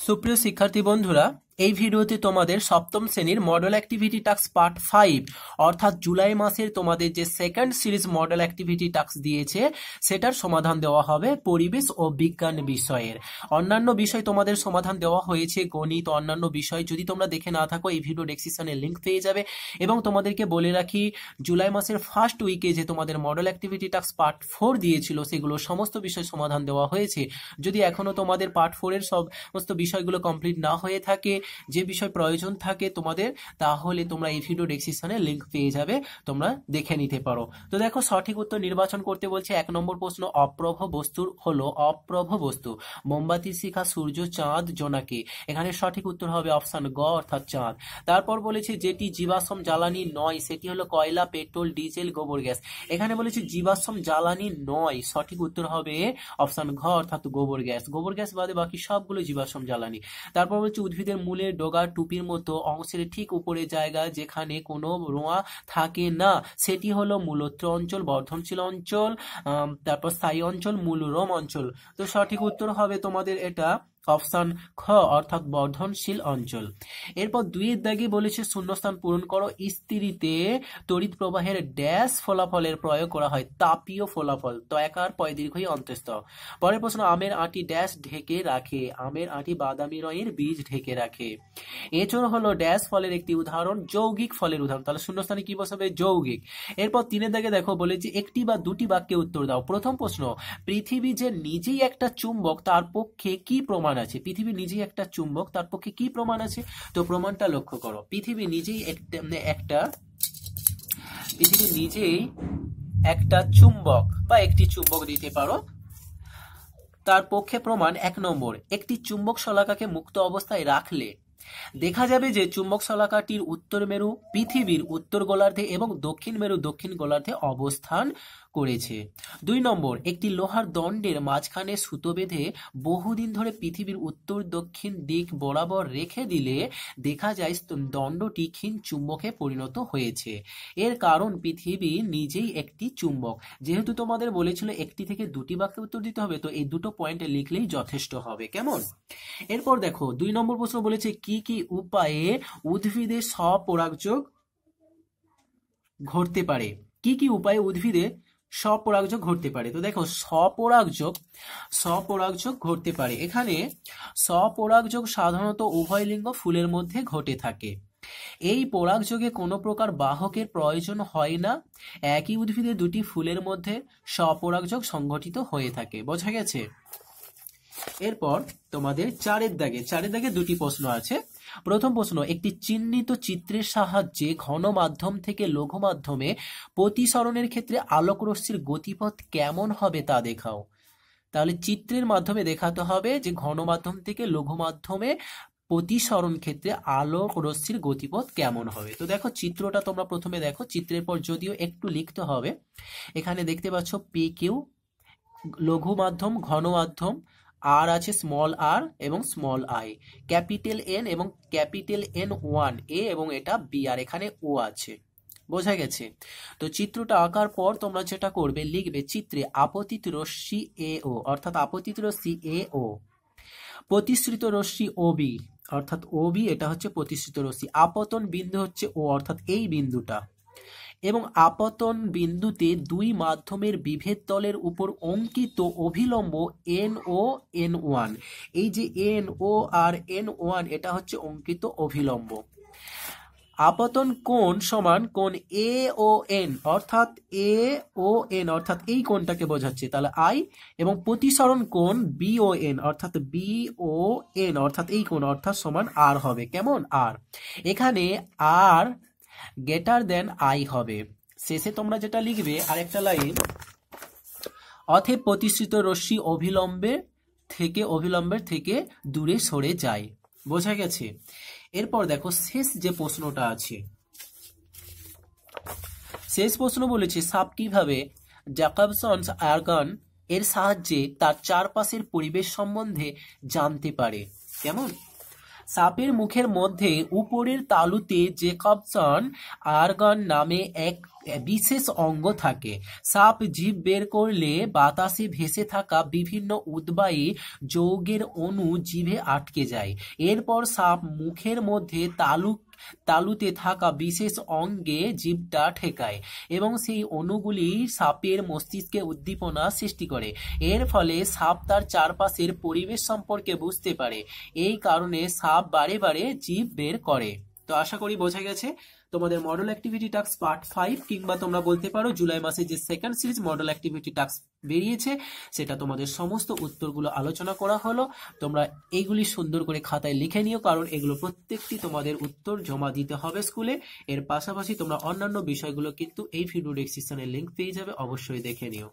সুপ্রিয় শিক্ষার্থী বন্ধুরা এই ভিডিওতে তোমাদের সপ্তম শ্রেণির model activity task part five অর্থাৎ জুলাই মাসের তোমাদের যে second series model activity task দিয়েছে, সেটার সমাধান দেওয়া হবে পরিবেশ ও বিজ্ঞান বিষয়ের। অন্যান্য বিষয় তোমাদের সমাধান দেওয়া হয়েছে গণিত, অন্যান্য বিষয় যদি তোমরা দেখে না থাকো, এই ভিডিও ডেসক্রিপশনে লিঙ্ক পেয়ে যাবে। এবং তোমাদেরকে বলে রাখি, জুলাই মাসের ফার্স্ট উইকে যে তোমাদের model activity task part four দিয়েছিল, সেগুলো সমস্ত বিষয় সমাধান দেওয়া হয়েছে। যদি এখনও তোমাদের পার্ট ফোরের সমস্ত বিষয়গুলো কমপ্লিট না হয়ে থাকে যে বিষয় প্রয়োজন থাকে তোমাদের, তাহলে তোমরা এই ভিডিও ডেসক্রিপশনে লিঙ্ক পেয়ে যাবে, তোমরা দেখে নিতে পারো। তো দেখো, সঠিক উত্তর নির্বাচন করতে বলছে, এক নম্বর প্রশ্ন, অপ্রভ বস্তুর হলো অপ্রভ বস্তু। মোমবাতি, শিখা, সূর্য, চাঁদ, জোনাকি। এখানে সঠিক উত্তর হবে অপশন গ, অর্থাৎ চাঁদ। তারপর বলেছে, যেটি জীবাশ্ম, জ্বালানি নয়, সেটি হলো কয়লা, পেট্রোল, ডিজেল, গোবর, গ্যাস। এখানে বলেছে, জীবাশ্ম, জ্বালানি নয়, সঠিক উত্তর হবে অপশন ঘ, অর্থাৎ গোবর, গ্যাস। গোবর, গ্যাস বাদে বাকি সবগুলো জীবাশ্ম, জ্বালানি। তারপর বলছে, উদ্ভিদের মূলের ডোগা টুপির মতো অংশের ঠিক উপরে জায়গা যেখানে কোনো রোঁয়া থাকে না, সেটি হলো মূলত্র অঞ্চল, বর্ধনশীল অঞ্চল তারপর স্থায়ী অঞ্চল মূলরম অঞ্চল। তো সঠিক উত্তর হবে তোমাদের এটা অপশন খ অর্থাৎ বর্ধনশীল অঞ্চল। এরপর দুইয়ের দাগে বলেছে শূন্যস্থান পূরণ করো। স্ত্রীতে তড়িৎ প্রবাহের ড্যাশ ফলাফলের প্রয়োগ করা হয়, তাপীয় ফলাফল তয়াকার পয় দীর্ঘই অন্তস্থ। পরের প্রশ্ন, আমের আটি ড্যাশ ঢেকে রাখে, আমের আটি বাদামি রঙের বীজ ঢেকে রাখে। এছাড়া হলো ড্যাশ ফলের একটি উদাহরণ, যৌগিক ফলের উদাহরণ। তাহলে শূন্যস্থানে কি বসাবে? যৌগিক। এরপর তিনের দাগে দেখো বলে যে একটি বা দুটি বাক্যে উত্তর দাও। প্রথম প্রশ্ন, পৃথিবী যে নিজেই একটা চুম্বক, তার পক্ষে কি প্রমাণ প্রমাণ আছে? পৃথিবী নিজেই একটা চুম্বক, তার পক্ষে কি প্রমাণ আছে? তো প্রমাণটা লক্ষ্য করো। পৃথিবী নিজেই একটা পৃথিবী নিজেই একটা চুম্বক বা একটি চুম্বক দিতে পারো। তার পক্ষে প্রমাণ এক নম্বর, একটি চুম্বক শলাকাকে মুক্ত অবস্থায় রাখলে দেখা যাবে যে চুম্বক শলাকাটির উত্তর মেরু পৃথিবীর উত্তর গোলার্ধে এবং দক্ষিণ মেরু দক্ষিণ গোলার্ধে অবস্থান করেছে। দুই নম্বর, একটি লোহার দণ্ডের মাঝখানে সুতো বেঁধে বহুদিন ধরে পৃথিবীর উত্তর দক্ষিণ দিক বরাবর রেখে দিলে দেখা যায় দণ্ডটি ক্ষীণ চুম্বকে পরিণত হয়েছে। এর কারণ পৃথিবী নিজেই একটি চুম্বক। যেহেতু তোমাদের বলেছিল একটি থেকে দুটি বাক্যে উত্তর দিতে হবে, তো এই দুটো পয়েন্টে লিখলেই যথেষ্ট হবে। কেমন? এরপর দেখো, দুই নম্বর প্রশ্ন বলেছে কি কি কি উপায়ে উদ্ভিদে স্বপরাগযোগ ঘটতে পারে? কি কি উপায়ে উদ্ভিদে স্বপরাগযোগ ঘটতে পারে? তো দেখো, স্বপরাগযোগ স্বপরাগযোগ ঘটতে পারে। এখানে স্বপরাগযোগ সাধারণত উভয় লিঙ্গ ফুলের মধ্যে ঘটে থাকে। এই পরাগযোগে কোনো প্রকার বাহকের প্রয়োজন হয় না। একই উদ্ভিদে দুটি ফুলের মধ্যে স্বপরাগযোগ সংঘটিত হয়ে থাকে। বোঝা গেছে? এরপর তোমাদের চারের দাগে চারের দাগে দুটি প্রশ্ন আছে। প্রথম প্রশ্ন, একটি চিহ্নিত চিত্রের সাহায্যে ঘন মাধ্যম থেকে লঘু মাধ্যমে প্রতিসরণের ক্ষেত্রে আলোক রশ্মির গতিপথ কেমন হবে তা দেখাও। তাহলে চিত্রের মাধ্যমে দেখাতে হবে যে ঘন মাধ্যম থেকে লঘু মাধ্যমে প্রতিসরণ ক্ষেত্রে আলোক রশ্মির গতিপথ কেমন হবে। তো দেখো, চিত্রটা তোমরা প্রথমে দেখো, চিত্রের পর যদিও একটু লিখতে হবে, এখানে দেখতে পাচ্ছ পে কিউ লঘু মাধ্যম, ঘন মাধ্যম আর আছে স্মল আর এবং স্মল আই ক্যাপিটাল এন এবং ক্যাপিটাল এন ওয়ান এ এবং এটা বি আর এখানে ও আছে। বোঝা গেছে? তো চিত্রটা আঁকার পর তোমরা যেটা করবে, লিখবে চিত্রে আপতিত রশ্মি এ ও অর্থাৎ আপতিত রশ্মি এ ও প্রতিশ্রিত রশ্মি ও বি অর্থাৎ ও বি এটা হচ্ছে প্রতিশ্রিত রশ্মি। আপতন বিন্দু হচ্ছে ও অর্থাৎ এই বিন্দুটা। এবং আপতন বিন্দুতে দুই মাধ্যমের বিভেদ তলের উপর অঙ্কিত অভিলম্ব এন ও এন ওয়ান এই যে এন ও আর এন ওয়ান এটা হচ্ছে অঙ্কিত অভিলম্ব। আপতন কোণ সমান কোণ এ ও এন অর্থাৎ এ ও এন অর্থাৎ এই কোণটাকে বোঝাচ্ছে। তাহলে আই এবং প্রতিসরণ কোণ বি ও এন অর্থাৎ বি ও এন অর্থাৎ এই কোণ, অর্থাৎ সমান আর হবে। কেমন? আর এখানে আর গেটার দেন আই হবে। শেষে তোমরা যেটা লিখবে, আরেকটা লাইন, অথে প্রতিষ্ঠিত রশ্মি অভিলম্বে থেকে, অভিলম্বের থেকে দূরে সরে যায়। বোঝা গেছে? এরপর দেখো, শেষ যে প্রশ্নটা আছে। শেষ প্রশ্ন বলেছে, সাপ কীভাবে জ্যাকাবসন্স আর্গান এর সাহায্যে তার চারপাশের পরিবেশ সম্বন্ধে জানতে পারে? কেমন? সাপের মুখের মধ্যে উপরের তালুতে জেকবসন আর্গন নামে এক বিশেষ অঙ্গ থাকে। সাপ জীব বের করলে বাতাসে ভেসে থাকা বিভিন্ন উদ্বায়ী যৌগের অণু জীবে আটকে যায়। এরপর সাপ মুখের মধ্যে তালু তালুতে থাকা বিশেষ অঙ্গে জীবটা ঠেকায় এবং সেই অণুগুলি সাপের মস্তিষ্কে উদ্দীপনা সৃষ্টি করে। এর ফলে সাপ তার চারপাশের পরিবেশ সম্পর্কে বুঝতে পারে। এই কারণে সাপ বারে বারে জীব বের করে। তো আশা করি বোঝা গেছে। তোমাদের model activity task part five কিংবা তোমরা বলতে পারো জুলাই মাসে যে second series model activity task বেরিয়েছে, সেটা তোমাদের সমস্ত উত্তরগুলো আলোচনা করা হলো। তোমরা এইগুলি সুন্দর করে খাতায় লিখে নিও, কারণ এগুলো প্রত্যেকটি তোমাদের উত্তর জমা দিতে হবে স্কুলে। এর পাশাপাশি তোমরা অন্যান্য বিষয়গুলো কিন্তু এই ভিডিও ডেসক্রিপশনে লিঙ্ক পেয়ে যাবে, অবশ্যই দেখে নিও।